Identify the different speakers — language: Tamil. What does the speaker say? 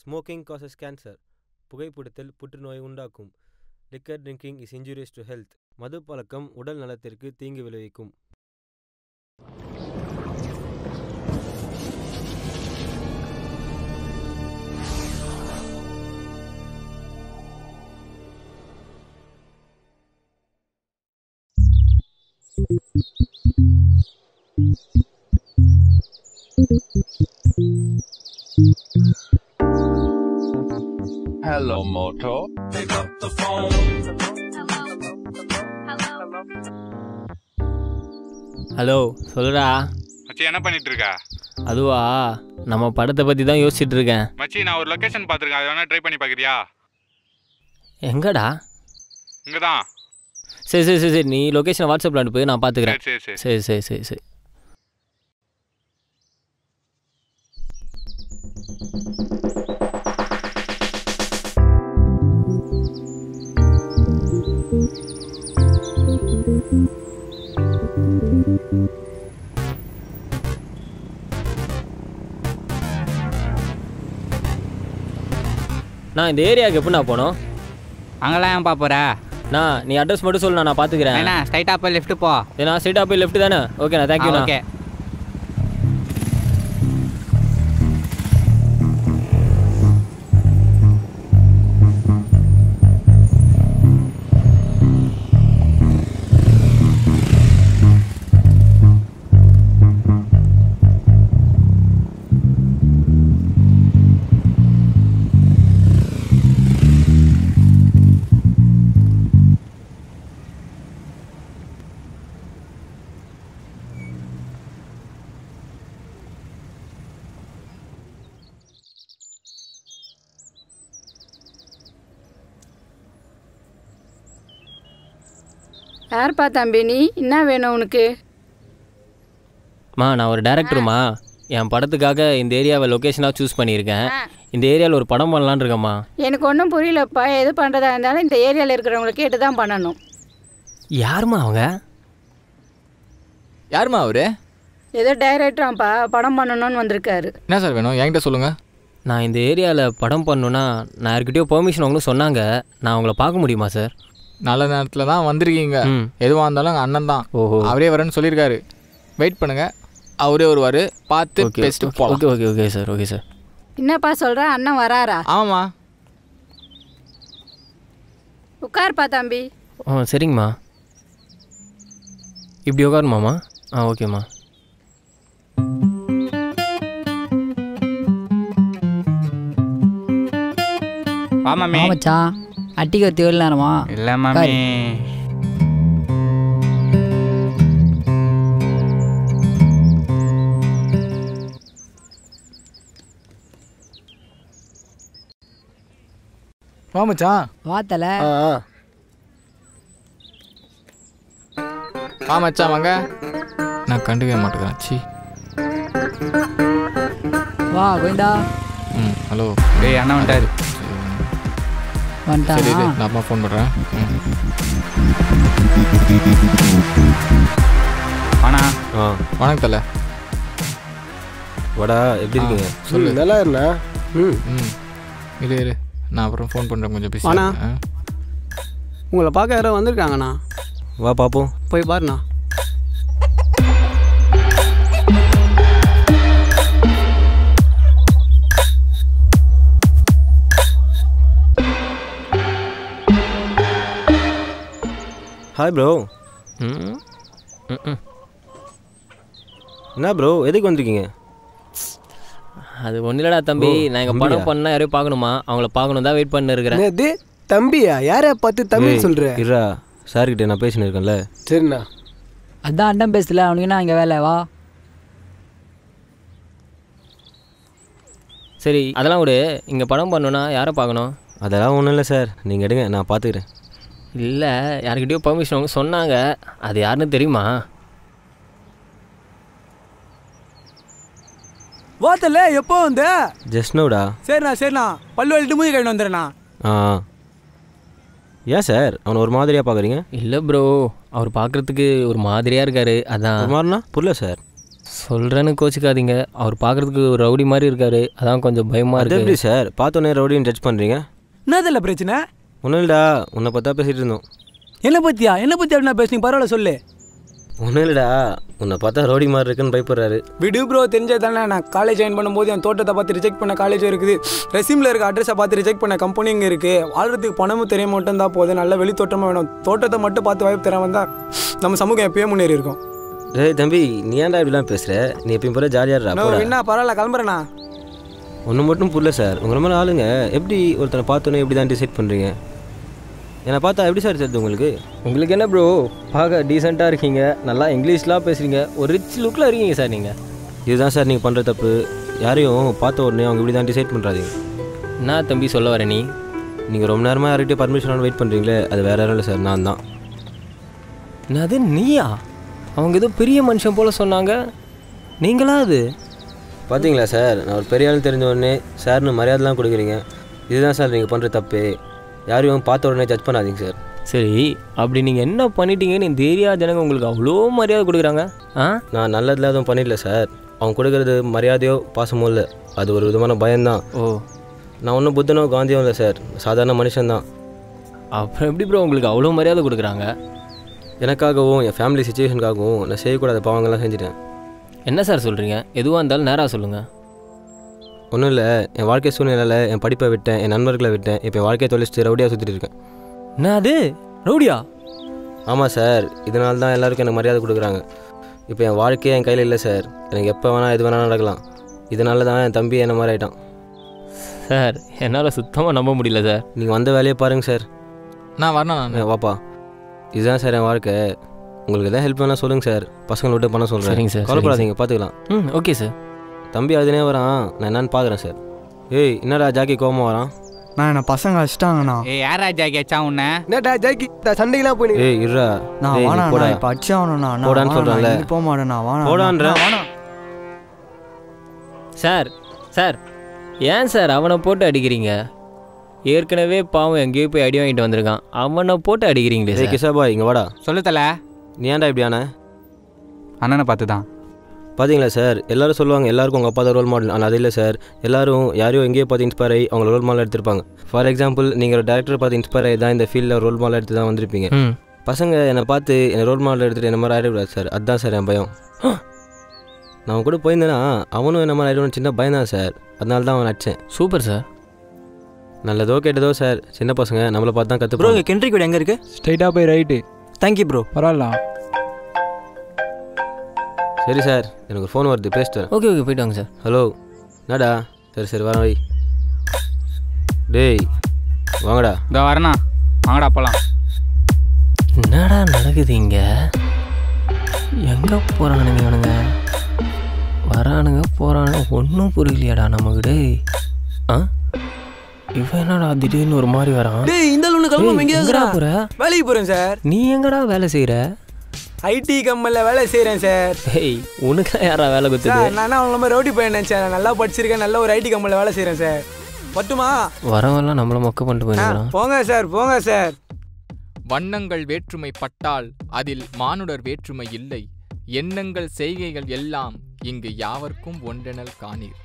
Speaker 1: ஸ்மோக்கிங் காசஸ் கேன்சர் புகைப்பிடித்தல் புற்றுநோயை உண்டாக்கும். Liquor drinking is injurious to health மது பழக்கம் உடல் நலத்திற்கு தீங்கு விளைவிக்கும்.
Speaker 2: Hello, Moto.
Speaker 3: Pick up the phone.
Speaker 4: Hello சொல்லுடா.
Speaker 5: மச்சி என்ன பண்ணிட்டு இருக்க
Speaker 4: அதுவா நம்ம படத்தை பற்றி தான் யோசிச்சுட்டு இருக்கேன்
Speaker 5: மச்சி நான் ஒரு லொகேஷன் பார்த்துருக்கேன். அதை வேணா ட்ரை பண்ணி பார்க்குறியா?
Speaker 4: எங்கடா?
Speaker 5: இங்கே தான்
Speaker 4: சரி சரி சரி சரி. நீ லொக்கேஷன் வாட்ஸ்அப்பில் அனுப்பு நான் பார்த்துக்கிறேன்.
Speaker 5: சரி. சரி சரி
Speaker 4: சரி சரி. நான் இந்த ஏரியாவுக்கு எப்படி நான் போனோம்
Speaker 6: அங்கெல்லாம் ஏன் போற?
Speaker 4: நான் நீ அட்ரஸ் மட்டும் சொல்லு நான் பார்த்துக்கிறேன்.
Speaker 6: என்ன ஸ்ட்ரைட்டா போய் லெஃப்ட் போ.
Speaker 4: ஏன்னா ஸ்ட்ரைட்டாக போய் லெஃப்ட் தானே? ஓகேண்ணா தேங்க்யூண்ணா
Speaker 6: ஓகே.
Speaker 7: யார்ப்பா தம்பி நீ என்ன வேணும் உனக்கு?
Speaker 4: மா நான் ஒரு டேரக்டருமா என் படத்துக்காக இந்த ஏரியாவை லொக்கேஷனாக சூஸ் பண்ணியிருக்கேன். இந்த ஏரியாவில் ஒரு படம் பண்ணலான்னு இருக்கேம்மா
Speaker 7: எனக்கு ஒன்றும் புரியலப்பா எது பண்ணுறதா இருந்தாலும் இந்த ஏரியாவில் இருக்கிறவங்களை கேட்டு தான் பண்ணணும்.
Speaker 4: யாரும்மா அவங்க?
Speaker 8: யாரும்மா அவரு?
Speaker 7: ஏதோ டைரக்டராம்ப்பா படம் பண்ணணும்னு வந்திருக்காரு.
Speaker 8: என்ன சார் வேணும்? என்கிட்ட சொல்லுங்க.
Speaker 4: நான் இந்த ஏரியாவில் படம் பண்ணணுன்னா நான் யார்கிட்டயோ பெர்மிஷன் அவங்களும் சொன்னாங்க. நான் அவங்கள பார்க்க முடியுமா சார்?
Speaker 8: நல்ல நேரத்தில் தான் வந்திருக்கீங்க.
Speaker 4: ம்.
Speaker 8: எதுவாக இருந்தாலும் எங்கள் அண்ணன் தான்.
Speaker 4: ஓஹோ.
Speaker 8: அவரே வரேன்னு சொல்லியிருக்காரு. வெயிட் பண்ணுங்க. அவரே வருவார். பார்த்து பேசிட்டு
Speaker 4: ஓகே
Speaker 8: போகலாம்
Speaker 4: okay okay sir okay sir.
Speaker 7: என்னப்பா சொல்கிற அண்ணன் வராரா?
Speaker 8: ஆமாம்மா.
Speaker 7: உட்காருப்பா தம்பி.
Speaker 4: ஆ சரிங்கம்மா. இப்படி உட்காருமாம்மா? ஆ ஓகேம்மா.
Speaker 6: வா மம்மி.
Speaker 9: மச்சான். அட்டிக்கு ஒத்தி எவ்வளோ நேரமா?
Speaker 6: இல்லை மம்மி
Speaker 8: வா மச்சான்.
Speaker 9: வாத்தல
Speaker 8: வா மச்சான் வாங்க. நான் கண்டுக்கவே மாட்டேங்கிறேன். சி.
Speaker 9: வா கோவிந்தா.
Speaker 8: ம் ஹலோ.
Speaker 6: டேய் அண்ணா வந்துட்டாரு.
Speaker 8: சரி நான் அம்மா ஃபோன் பண்ணுறேன்
Speaker 1: ஆ.
Speaker 8: வணக்கம் தல.
Speaker 1: வாடா எப்படி இருக்கீங்க?
Speaker 8: சொல்லு.
Speaker 10: நல்லா இருண்ணா ம்.
Speaker 8: ம். இரு இரு. நான் அப்புறம் ஃபோன் பண்ணுறேன் கொஞ்சம் பிஸி
Speaker 10: அண்ணா. உங்களை பார்க்க யாரோ வந்திருக்காங்கண்ணா.
Speaker 1: வா பார்ப்போம்.
Speaker 10: போய் பாருண்ணா.
Speaker 1: ஹாய் ப்ரோ
Speaker 4: ம் ம், ம்
Speaker 1: என்ன ப்ரோ எதுக்கு வந்திருக்கீங்க?
Speaker 4: அது ஒன்றும் இல்லடா தம்பி. நான் எங்கள்
Speaker 1: அப்படியா?
Speaker 4: படம் பண்ணால் யாரையும் பார்க்கணுமா? அவங்கள பார்க்கணும் தான் வெயிட் பண்ணி இருக்கிறேன்
Speaker 10: என்னது தம்பியா? யாரை பார்த்து தம்பி
Speaker 1: ஏய்,
Speaker 10: சொல்கிற
Speaker 1: இருடா. சார்கிட்ட நான் பேசினிருக்கேன்ல.
Speaker 10: சரிண்ணா.
Speaker 9: அதான் அண்டம் பேசல அவனுக்கு என்ன இங்கே வேலை? வா.
Speaker 4: சரி அதெல்லாம் விடு. இங்கே படம் பண்ணணுன்னா யாரை பார்க்கணும்?
Speaker 1: அதெல்லாம் ஒன்றும் இல்லை சார். நீங்கள் எடுங்க நான் பார்த்துக்கிறேன்.
Speaker 4: இல்லை யார்கிட்டயோ பெர்மிஷன் அவங்க சொன்னாங்க. அது யாருன்னு தெரியுமா?
Speaker 10: வாத்தல எப்போ வந்த?
Speaker 1: ஜஸ்ட் நோடா
Speaker 10: சரிண்ணா சரிண்ணா. பல்லு வலிட்டு மூஞ்சி கழிட்டு வந்துடுறேண்ணா.
Speaker 1: ஆ. ஏன் சார்? அவனை ஒரு மாதிரியாக பார்க்குறீங்க
Speaker 4: இல்லை ப்ரோ அவர் பார்க்குறதுக்கு ஒரு மாதிரியாக இருக்காரு. அதான்.
Speaker 1: ஒரு மாதிரினா? புரியல சார்.
Speaker 4: சொல்கிறேன்னு கோச்சிக்காதீங்க. அவர் பார்க்குறதுக்கு ஒரு ரவுடி மாதிரி இருக்காரு. அதான் கொஞ்சம் பயமாக
Speaker 1: அது எப்படி
Speaker 4: இருக்கு
Speaker 1: சார் பார்த்தோன்னே ரவுடின்னு ஜட்ஜ் பண்ணுறீங்க
Speaker 3: என்னதில்ல பிரச்சனை?
Speaker 1: ஒன்றும் இல்லைடா உன்னை பார்த்தா பேசிகிட்டு இருந்தோம்.
Speaker 3: என்ன பத்தியா? என்ன பத்தி அப்படின்னா பேசுனீங்க? பரவாயில்ல சொல்லு.
Speaker 1: ஒன்றும் இல்லைடா உன்னை பார்த்தா ரவுடி மாதிரி இருக்குன்னு பயப்படுறாரு.
Speaker 10: விடு ப்ரோ தெரிஞ்சது தானே. நான் காலேஜ் ஜாயின் பண்ணும்போது என் தோட்டத்தை பார்த்து ரிஜெக்ட் பண்ண காலேஜ் இருக்குது. ரெசிமில் இருக்க அட்ரஸை பார்த்து ரிஜெக்ட் பண்ண கம்பெனி இங்கே இருக்குது வாழ்றதுக்கு பணமும் தெரிய மட்டும் தான் போதும் நல்ல வெளி தோட்டமாக வேணும். தோட்டத்தை மட்டும் பார்த்து வாய்ப்பு தராமல் தான் நம்ம சமூகம் எப்பயே முன்னேறி இருக்கும்.
Speaker 1: டேய் தம்பி நீ ஏன்டா இப்படிலாம் பேசுகிற நீ எப்பயும் போல ஜாலியாக
Speaker 10: என்ன பரவாயில்ல கிளம்புறேண்ணா.
Speaker 1: ஒன்று மட்டும் புரியல சார். உங்களை மேலே ஆளுங்க எப்படி ஒருத்தனை பார்த்தோன்னே எப்படி தான் டிசைட் பண்ணுறீங்க என்னை பார்த்தா எப்படி சார் தெரியுது உங்களுக்கு?
Speaker 4: உங்களுக்கு என்ன ப்ரோ பார்க்க டீசெண்டாக இருக்கீங்க. நல்லா இங்கிலீஷ்லாம் பேசுகிறீங்க ஒரு ரிச் லுக்கில் இருக்கீங்க சார் நீங்கள்
Speaker 1: இதுதான் சார் நீங்கள் பண்ணுற தப்பு. யாரையும் பார்த்த உடனே அவங்க இப்படி தான் டிசைட் பண்ணுறாதீங்க
Speaker 4: என்ன தம்பி சொல்ல வர நீ?
Speaker 1: நீங்கள் ரொம்ப நேரமாக யார்கிட்டயும் பர்மிஷன் வெயிட் பண்ணுறீங்களே அது வேற யாரும் இல்லை சார் நான் தான்.
Speaker 4: என்னது நீயா? அவங்க ஏதோ பெரிய மனுஷன் போல் சொன்னாங்க. நீங்களா அது?
Speaker 1: பார்த்தீங்களா சார்? நான் ஒரு பெரிய ஆள் தெரிஞ்ச உடனே சார்னு மரியாதைலாம் கொடுக்குறீங்க. இதுதான் சார் நீங்கள் பண்ணுற தப்பு. யாரையும் பார்த்த உடனே ஜட்ஜ் பண்ணாதீங்க சார்
Speaker 4: சரி அப்படி நீங்கள் என்ன பண்ணிட்டீங்கன்னு இந்த ஏரியா ஜனங்க உங்களுக்கு அவ்வளோ மரியாதை கொடுக்குறாங்க? ஆ?
Speaker 1: நான் நல்லதில் எதுவும் பண்ணிடல சார் அவங்க கொடுக்குறது மரியாதையோ பாசமோ இல்லை. அது ஒரு விதமான பயம்தான்.
Speaker 4: ஓ.
Speaker 1: நான் ஒன்றும் புத்தனோ காந்தியோ இல்லை சார் சாதாரண மனுஷன்தான்.
Speaker 4: அப்புறம் எப்படி ப்ரோ உங்களுக்கு அவ்வளோ மரியாதை கொடுக்குறாங்க?
Speaker 1: எனக்காகவும் என் ஃபேமிலி சுச்சுவேஷனுக்காகவும் நான் செய்யக்கூடாத பாவங்கள்லாம் செஞ்சுட்டேன்.
Speaker 4: என்ன சார் சொல்கிறீங்க எதுவாக இருந்தாலும் நேராக சொல்லுங்கள்
Speaker 1: ஒன்றும் இல்லை என் வாழ்க்கை சூழ்நிலையில் என் படிப்பை விட்டேன் என் நண்பர்களை விட்டேன் இப்போ என் வாழ்க்கையை தொலைச்சிட்டு ரவுடியாக சுற்றிட்டு இருக்கேன்.
Speaker 4: என்ன அது? ரவுடியா?
Speaker 1: ஆமாம் சார் இதனால தான் எல்லாருக்கும் எனக்கு மரியாதை கொடுக்குறாங்க. இப்போ என் வாழ்க்கையே என் கையில் இல்லை சார். எனக்கு எப்போ வேணால் எது வேணால் நடக்கலாம். இதனால தான் என் தம்பி என்ன மாதிரி ஆகிட்டான்
Speaker 4: சார் என்னால் சுத்தமாக நம்ப முடியல சார்.
Speaker 1: நீங்கள் வந்த வேலையை பாருங்கள் சார்.
Speaker 8: நான் வரணும் நான்.
Speaker 1: வாப்பா. இதுதான் சார் என் வாழ்க்கை. உங்களுக்கு எதாவது ஹெல்ப் வேணால் சொல்லுங்கள் சார். பசங்களை விட்டு பண்ண சொல்கிறேன்
Speaker 4: சரிங்க சார்,
Speaker 1: கவலைப்படாதீங்க பார்த்துக்கலாம்
Speaker 4: ம் ஓகே சார்.
Speaker 1: தம்பி அதுனே வரான் நான் என்னன்னு பார்க்குறேன் சார் ஏய் என்னடா ஜாக்கி கோவமா வரான்?
Speaker 11: நான் என்ன பசங்க அடிச்சிட்டாங்கண்ணா.
Speaker 6: ஏ யாரா ஜாக்கி அச்சா உன்னை?
Speaker 10: என்னடா ஜாக்கி? சண்டைக்கெல்லாம் போய்
Speaker 1: ஏய் இருடா.
Speaker 11: நான் வாணா
Speaker 1: போடா.
Speaker 11: நான் இப்போ அடிச்சாகணும்ண்ணா. நான்
Speaker 1: போடான்னு
Speaker 11: நான்
Speaker 1: சொல்றேன்ல.
Speaker 11: போக மாட்டேண்ணா. வாணா
Speaker 1: போடான்றேன்.
Speaker 11: வாணா.
Speaker 4: சார் சார் ஏன் சார் அவனை போட்டு அடிக்கிறீங்க? ஏற்கனவே பாவம் எங்கேயோ போய் அடி வாங்கிட்டு வந்திருக்கான். அவனை போட்டு அடிக்கிறீங்களே
Speaker 1: ஏய்
Speaker 4: சார்.
Speaker 1: கிஷா பாய் இங்கே வாடா.
Speaker 6: சொல்லு தல.
Speaker 1: நீ ஏன்டா இப்படி ஆன?
Speaker 6: அண்ணனை பார்த்து தான்
Speaker 1: பார்த்தீங்களா சார்? எல்லாரும் சொல்லுவாங்க எல்லாருக்கும் உங்கள் அப்பா தான் ரோல் மாடல் ஆனால் அது இல்லை சார். எல்லாரும் யாரையும் எங்கேயோ பார்த்து இன்ஸ்பயர் ஆகி அவங்க ரோல் மாடல் எடுத்திருப்பாங்க. ஃபார் எக்ஸாம்பிள் நீங்கள் ஒரு டேரக்டர் பார்த்து இன்ஸ்பயர் ஆகி தான் இந்த ஃபீல்டில் ரோல் மாடல் எடுத்து தான் வந்திருப்பீங்க. பசங்க என்னை பார்த்து என்னை ரோல் மாடல் எடுத்துகிட்டு என்ன மாதிரி ஆகிடக்கூடாது சார். அதுதான் சார் என் பயம். நான் அவன் கூட போயிருந்தேன்னா அவனும் என்ன மாதிரி ஆகிடுவோம் சின்ன பயம் தான் சார். அதனால தான் அவன் அடிச்சேன்
Speaker 4: சூப்பர் சார்.
Speaker 1: நல்லதோ கெட்டதோ சார். சின்ன பசங்க நம்மளை பார்த்து தான்
Speaker 3: ப்ரோ
Speaker 1: கற்றுப்பாங்க
Speaker 3: இங்கே கென்ட்ரிக் வீடு எங்கே இருக்கு?
Speaker 8: ஸ்ட்ரைட்டாக போய் ரைட்டு
Speaker 3: தேங்க்யூ ப்ரோ
Speaker 8: பரவாயில்ல.
Speaker 1: சரி சார் எனக்கு ஒரு ஃபோன் வருது பேசிட்டு வரேன்.
Speaker 4: ஓகே ஓகே போயிட்டு வாங்க சார்.
Speaker 1: ஹலோ என்னடா? சரி சரி வரேன் வை டேய் வாங்கடா.
Speaker 6: இதோ வரேண்ணா. வாங்கடா போகலாம்
Speaker 4: என்னடா நடக்குது இங்கே? எங்கே போகிறானுங்க இவனுங்க? வரானுங்க போகிறானுங்க ஒன்றும் புரியலையாடா நமக்கு டேய். ஆ? இவன் என்னடா திடீர்னு ஒரு மாதிரி வரான்?
Speaker 10: டேய் இந்த ஒன்று கிளம்ப
Speaker 4: எங்கடா போற?
Speaker 10: வேலைக்கு போகிறேன் சார்.
Speaker 4: நீ எங்கடா வேலை செய்கிற
Speaker 10: ஐடி கம்பெனியில் வேலை செய்கிறேன் சார்.
Speaker 4: ஏய் உனக்கு யாரா வேலை கொடுத்தது?
Speaker 10: சார் நான் அவங்கள மாதிரி ரவுடி பையன் நினச்சேன். நான் நல்லா படிச்சிருக்கேன் நல்ல ஒரு ஐடி கம்பெனியில் வேலை செய்கிறேன் சார். மட்டுமா?
Speaker 4: வரவெல்லாம் நம்மள மொக்க பண்ணிட்டு
Speaker 10: ஆ,
Speaker 4: போயிருக்கிறான்.
Speaker 10: போங்க சார் போங்க சார்.
Speaker 8: வண்ணங்கள் வேற்றுமை பட்டால் அதில் மானுடர் வேற்றுமை இல்லை. எண்ணங்கள் செய்கைகள் எல்லாம் இங்கு யாவர்க்கும் ஒன்றெனல் காணீர்.